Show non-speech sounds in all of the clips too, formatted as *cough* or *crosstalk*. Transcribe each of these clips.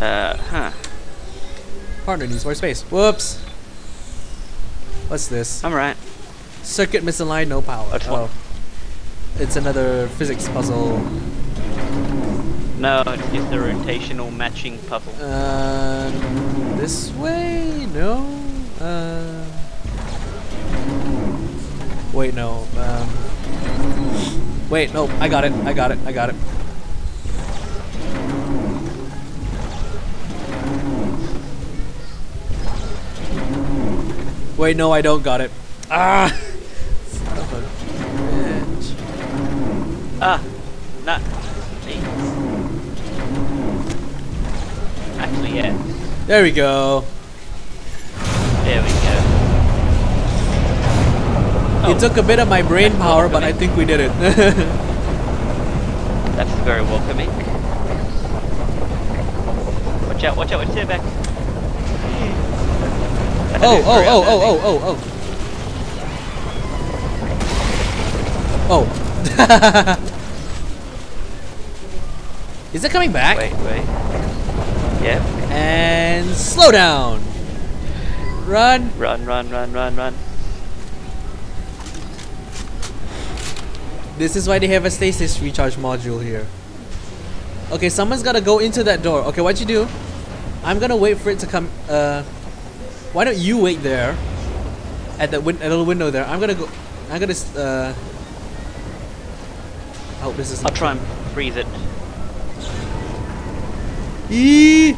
Uh, huh. Partner needs more space. Whoops. What's this? I'm right. Circuit misaligned, no power. Which one? Oh. It's another physics puzzle. No, it's just a rotational matching puzzle. Uh, this way? No. Uh. Wait, no. Um. Wait, no. I got it. I got it. I got it. Wait, no, I don't got it. Ah! Son of a bitch. Ah, not. me. Actually, yeah. There we go. There we go. It took a bit of my brain power, but I think we did it. *laughs* That's very welcoming. Watch out! Watch out! Watch your back. Oh, oh, oh, oh, oh, oh, oh. Oh. Is it coming back? Wait, wait. Yep. And slow down. Run. Run, run, run, run, run. This is why they have a stasis recharge module here. Okay, someone's gotta go into that door. Okay, what you do? I'm gonna wait for it to come. Uh, why don't you wait there? At the win- at little window there. I'm gonna go. I'm gonna. Uh, I hope this is. I'll try and freeze it. Eee!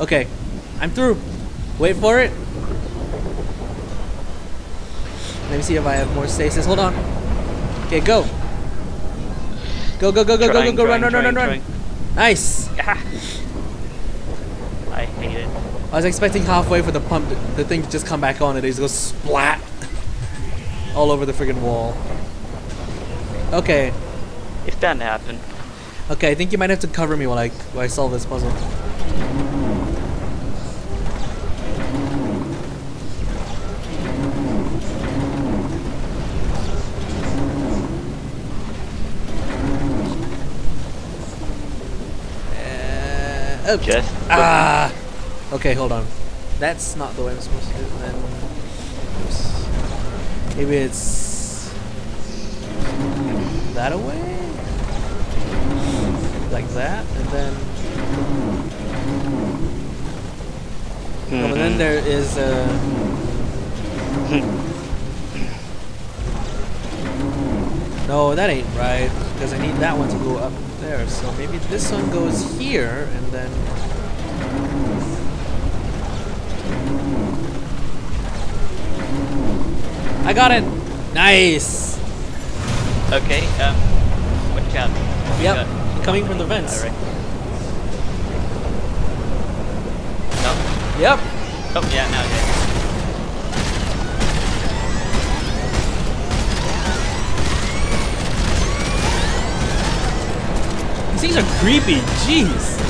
Okay, I'm through. Wait for it. Let me see if I have more stasis. Hold on. Okay, go. Go, go, go, go, go, go, Trying, go, run, trying, run, run, run, run. Nice. Ah. I hate it. I was expecting halfway for the pump, the thing to just come back on and it just goes splat *laughs* all over the friggin' wall. Okay, It's bound to happen. okay, I think you might have to cover me while I while I solve this puzzle. Uh, oh. Just. Ah! Okay, hold on. That's not the way I'm supposed to do it then. Oops. Maybe it's that away? Like that, and then oh, but then Mhm. there is a *laughs* No, that ain't right, because I need that one to go up there. So maybe this one goes here, and then I got it. Nice. Okay, um, watch out. Yep. got- Coming from the vents. Alright. No? Yep. Oh, yeah, now, yeah. These things are creepy. Jeez.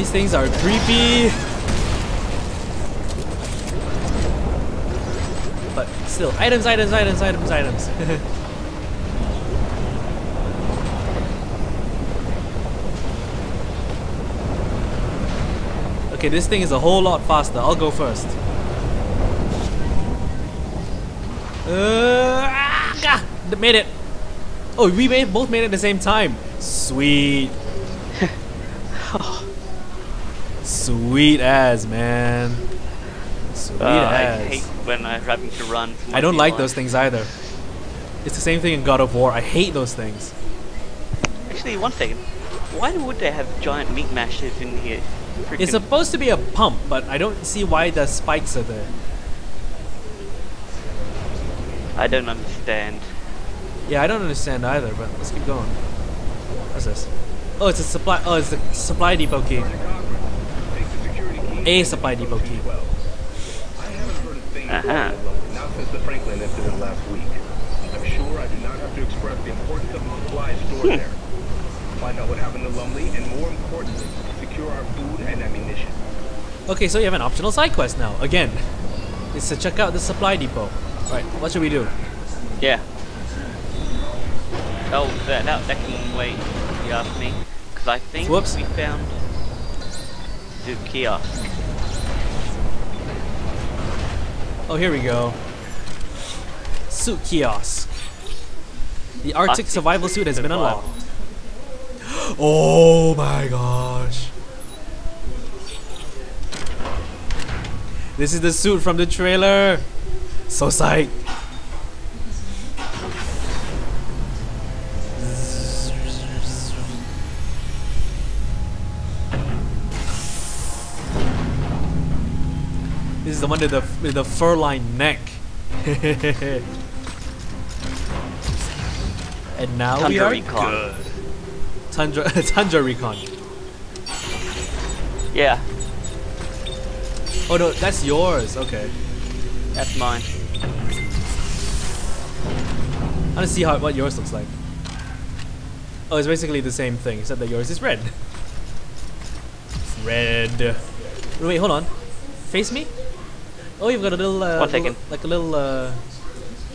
These things are creepy. But still, items, items, items, items, items. *laughs* okay, this thing is a whole lot faster. I'll go first. Uh, ah, made it. Oh, we made, both made it at the same time. Sweet. Sweet ass, man. Sweet Uh, I hate when I'm having to run. I don't like those things either. It's the same thing in God of War. I hate those things. Actually, one second. Why would they have giant meat mashers in here? Freaking It's supposed to be a pump, but I don't see why the spikes are there. I don't understand. Yeah, I don't understand either, but let's keep going. What's this? Oh, it's a supply. Oh, it's the supply depot key. A supply depot key. I haven't heard a thing Uh-huh. not since the Franklin incident last week. I'm sure I do not have to express the importance of the supplies stored there. Find out what happened to Lumley, and more importantly, secure our food and ammunition. Okay, so you have an optional side quest now. Again, it's to check out the supply depot. Right, what should we do? Yeah. Oh, that, that, that can wait, if you ask me. Because I think Whoops. we found the kiosk. Oh, here we go. Suit kiosk. The Arctic Arctic survival suit has been unlocked. *gasps* Oh my gosh. This is the suit from the trailer. So psyched. This is the one with the with the fur-lined neck. *laughs* and now we are Recon. good. Tundra *laughs* Tundra Recon. Yeah, Oh no, that's yours. Okay. that's mine. I want to see how what yours looks like. Oh, it's basically the same thing, except that yours is red. Red. Wait, hold on. Face me. Oh, you've got a little, uh, One little- like a little, uh,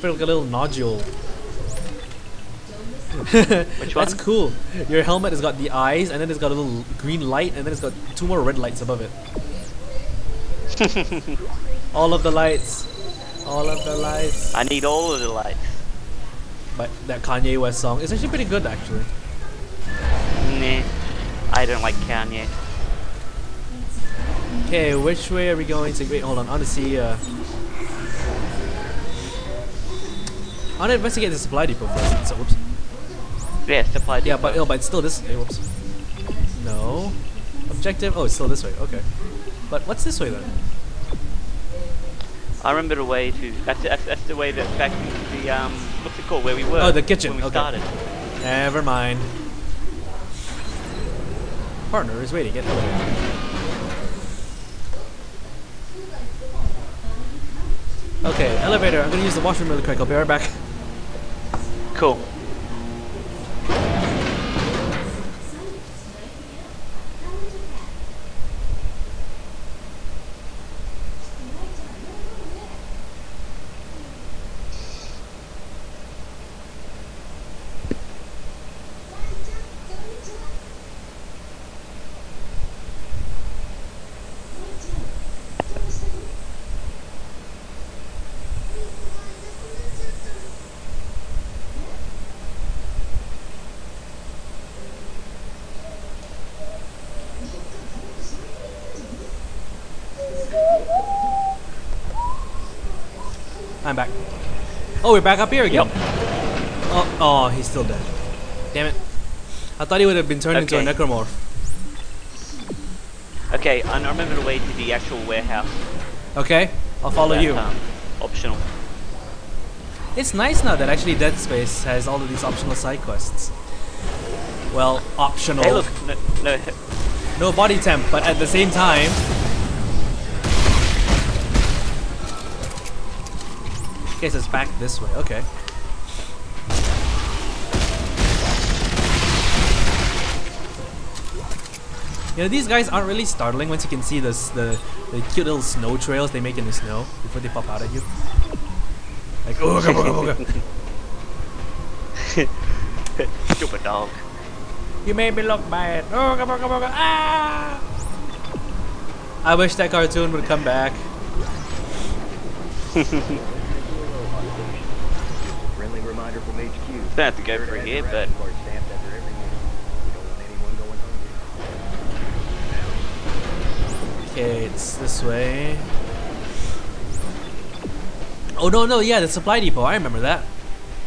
feel like a little nodule. *laughs* Which That's cool. Your helmet has got the eyes, and then it's got a little green light, and then it's got two more red lights above it. *laughs* All of the lights. All of the lights. I need all of the lights. But that Kanye West song is actually pretty good, actually. Nah, I don't like Kanye. Okay, which way are we going to? Wait, hold on. I want to see. Uh, I want to investigate the supply depot first. So, whoops. Yeah, supply depot. Yeah, but oh, but it's still this. Hey, whoops. No. Objective. Oh, it's still this way. Okay. But what's this way then? I remember the way to. That's that's, that's the way that back to the um. What's it called? Where we were. Oh, the kitchen, When we okay. started. Never mind. Partner is waiting. Get elevator. Okay, elevator. I'm gonna use the washroom really quick. I'll be right back. Cool. I'm back. Oh, we're back up here again. Oh, oh, he's still dead. Damn it. I thought he would have been turned into a necromorph. Okay, I I remember the way to the actual warehouse. Okay, I'll follow That, you. Um, optional. It's nice now that actually Dead Space has all of these optional side quests. Well, optional. Hey, look, no, no, No body temp, but at the same time. Guess it's back this way. Okay. You know, these guys aren't really startling once you can see this, the the cute little snow trails they make in the snow before they pop out at you. Like, oh, ooga, booga, booga. stupid dog. You made me look bad. Ooga, booga, booga. Ah! I wish that cartoon would come back. *laughs* Friendly reminder from HQ. Don't have to go through here, but Card stamped after every meeting. We don't want anyone going hungry. Okay, it's this way. Oh no no yeah the supply depot I remember that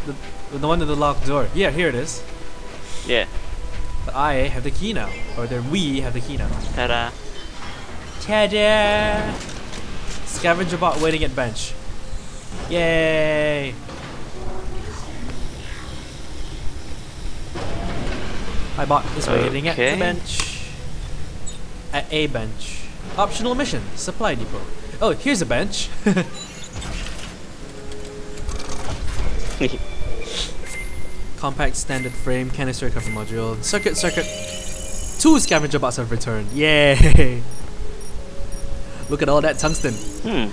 the the one with the locked door yeah here it is yeah. but I have the key now or the we have the key now Ta-da. Ta-da! Scavenger bot waiting at bench yay My bot is waiting at the bench. at a bench optional mission supply depot oh here's a bench *laughs* Compact standard frame, canister cover module, circuit, circuit. Two scavenger bots have returned. Yay! Look at all that tungsten. Hmm.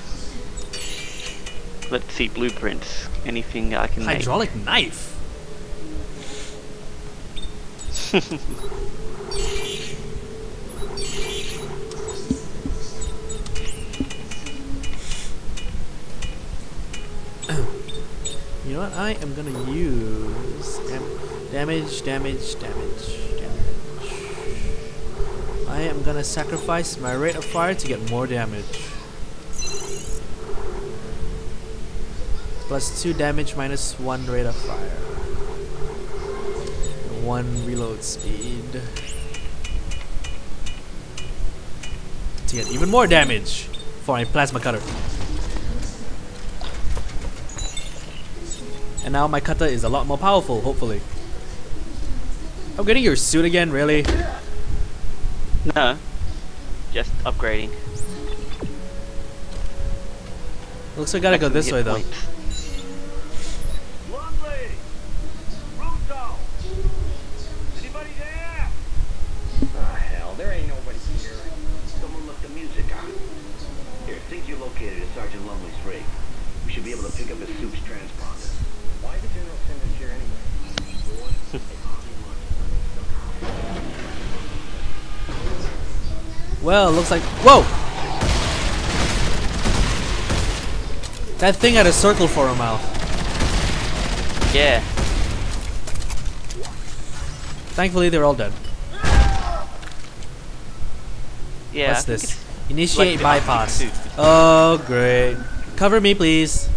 Let's see blueprints. Anything I can make. Hydraulic knife. *laughs* You know what? I am gonna use dam damage, damage, damage, damage. I am gonna sacrifice my rate of fire to get more damage. Plus two damage, minus one rate of fire. One reload speed. To get even more damage for my plasma cutter. And now my cutter is a lot more powerful, hopefully. I'm getting your suit again, really? No. Just upgrading. Looks like I gotta go this way though. points. Lovely! Russo! Anybody there? Ah, hell, there ain't nobody here. Someone left the music on. Here, think you're located at Sergeant Lumley's rig. We should be able to pick up his soup's transponder. Why did General send us here anyway? *laughs* Well, looks like. Whoa! That thing had a circle for a mouth. Yeah. Thankfully, they're all dead. Yeah. What's I think this? It's Initiate like bypass. Oh, great. Cover me, please.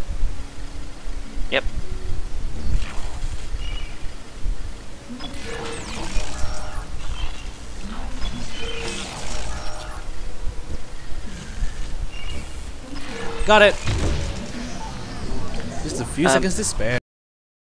Yep. Got it. Just a few Um, seconds to spare.